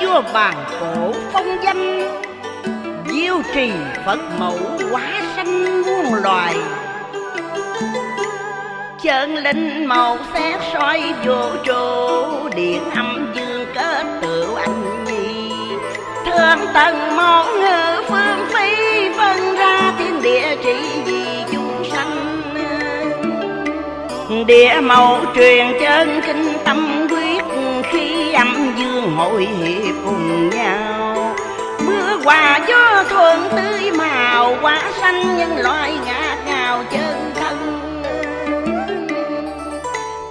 vua bàn cổ, phong danh diêu trì phật mẫu quá sanh muôn loài. Chân linh màu xét soi vô trụ điện âm dương kết tựu anh nhi thương tầng một ngữ phương phi, phân ra thiên địa trị vì chúng sanh. Địa mẫu truyền chân kinh tâm quy khi âm dương hội hiệp cùng nhau. Mưa hòa gió thuận tươi màu, quả xanh nhân loại ngã ngào chân thân.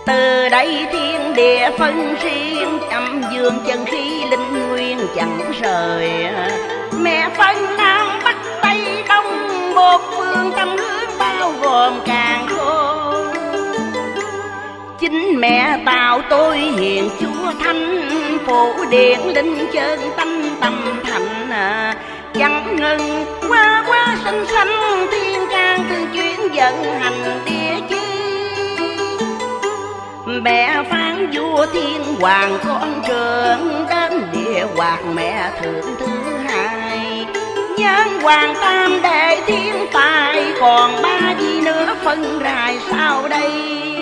Từ đây thiên địa phân riêng, âm dương chân khí linh nguyên chẳng rời. Mẹ phân nam bắc tây đông, một phương tâm hướng bao gồm càng khôn chính mẹ tạo tôi hiền. Chúa thánh phổ điện linh chân tâm tâm thành à, chẳng ngừng. Qua qua xanh xanh thiên can thương chuyến vận hành địa chi. Mẹ phán vua thiên hoàng con trường đến địa hoàng mẹ thượng thứ hai. Nhân hoàng tam đệ thiên tài còn ba gì nữa phân rài sau đây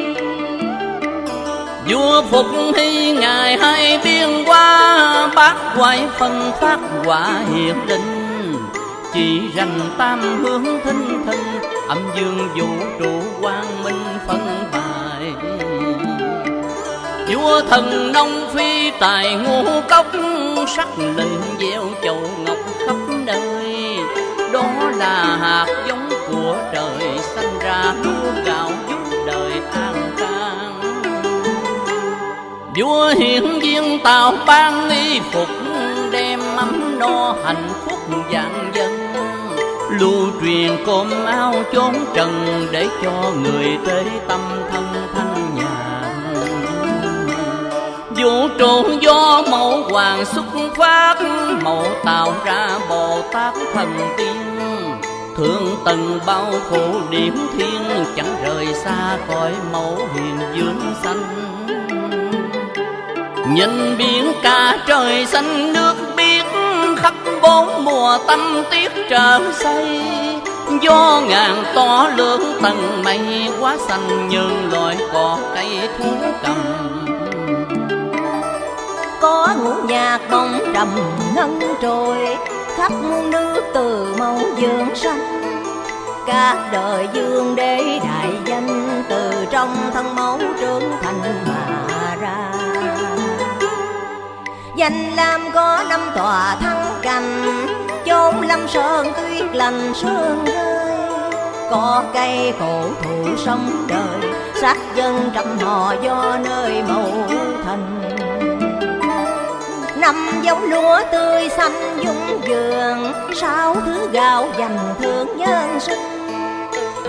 vua phục hy ngài hai biên qua, bác quay phân phát quả hiệp linh chỉ rành tam hướng thinh thinh âm dương vũ trụ quang minh phân bài. Vua thần nông phi tài ngũ cốc, sắc lệnh gieo vua hiển viên tạo ban y phục, đem ấm no hạnh phúc vạn dân. Lưu truyền cơm áo chốn trần để cho người tế tâm thân thanh nhàn. Vũ trụ do mẫu hoàng xuất phát, mẫu tạo ra bồ tát thần tiên. Thương tầng bao khổ điểm thiên, Chẳng rời xa khỏi mẫu hiền dưỡng sanh. Nhìn biển cả trời xanh nước biếc, Khắp bốn mùa tâm tiết trở say. Do ngàn to lớn tầng mây quá xanh Như loài cỏ cây thú cầm. Có ngũ nhạc bóng trầm ngân trôi, khắp muôn nước từ màu dương xanh. Cả đời dương đế đại danh từ trong thân máu trưởng thành. Danh lam có năm tòa thăng cành chốn lâm sơn tuyết lành sương rơi. Có cây cổ thụ sống đời sắc dân trăm họ do nơi màu thành. Năm giống lúa tươi xanh dung vườn sáu thứ gạo dành thương nhân sinh.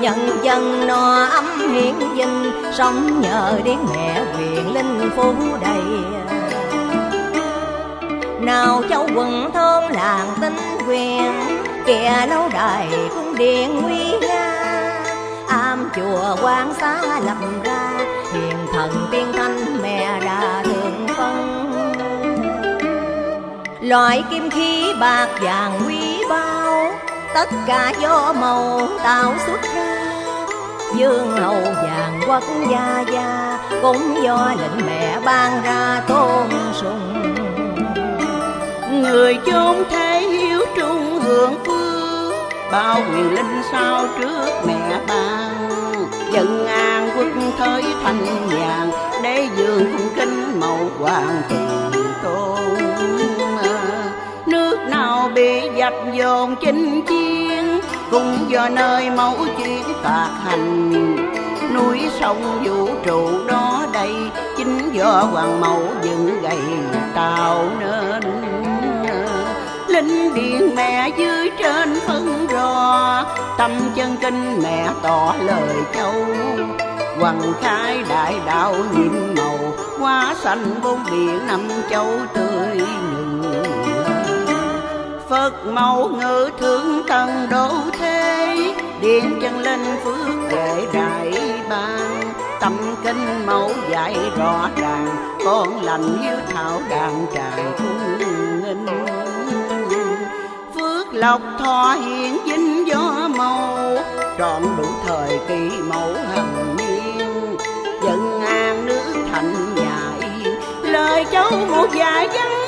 Nhân dân no ấm hiển dinh sống nhờ đến mẹ quyền linh phú đầy nào châu quần thôn làng tinh quyền kìa lâu đài cung điện nguy nga. Am chùa quan xá lập ra, hiền thần tiên thanh mẹ đà thượng phân loại kim khí bạc vàng quý bao, tất cả do màu tạo xuất ra. Dương hầu vàng quốc gia gia, cũng do lệnh mẹ ban ra. Bao quyền linh sao trước mẹ ban dân an quốc thới thanh nhàn để dương cung kính màu hoàng thượng tôn. Nước nào bị dập dồn chinh chiến, cũng do nơi mẫu chuyến phạt hành. Núi sông vũ trụ đó đây, chính do hoàng mẫu dựng gầy tạo nên. Linh điện mẹ dưới phân rò tâm chân kinh mẹ tỏ lời châu. Hoàng khai đại đạo nhiệm màu Hoa xanh bốn biển năm châu tươi nừng Phật mẫu ngữ thượng thần đô thế, Điện chân linh phước để đại ban. Tâm kinh mẫu dạy rõ ràng, Con lành hiếu thảo đàn tràng. Lộc thọ hiện vinh gió màu. Trọn đủ thời kỳ mẫu hằng niên, dân an nước thành nhà yên. Lời cháu một dài văn